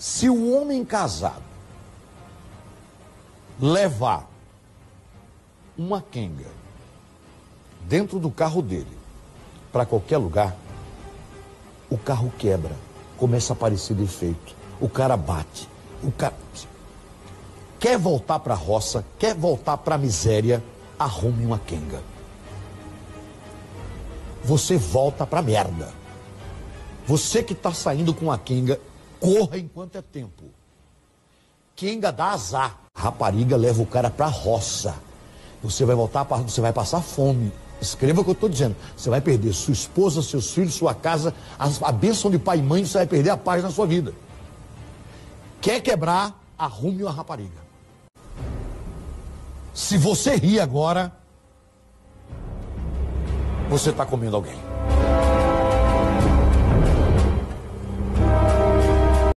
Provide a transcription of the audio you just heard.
Se o homem casado levar uma quenga dentro do carro dele para qualquer lugar, o carro quebra, começa a aparecer defeito, o cara bate, o cara quer voltar para a roça, quer voltar para a miséria, arrume uma quenga. Você volta para merda. Você que está saindo com a quenga, corra enquanto é tempo. Quenga dá azar. Rapariga leva o cara para a roça. Você vai voltar, você vai passar fome. Escreva o que eu estou dizendo. Você vai perder sua esposa, seus filhos, sua casa, a, a bênção de pai e mãe, você vai perder a paz na sua vida. Quer quebrar, arrume uma rapariga. Se você ri agora, você está comendo alguém.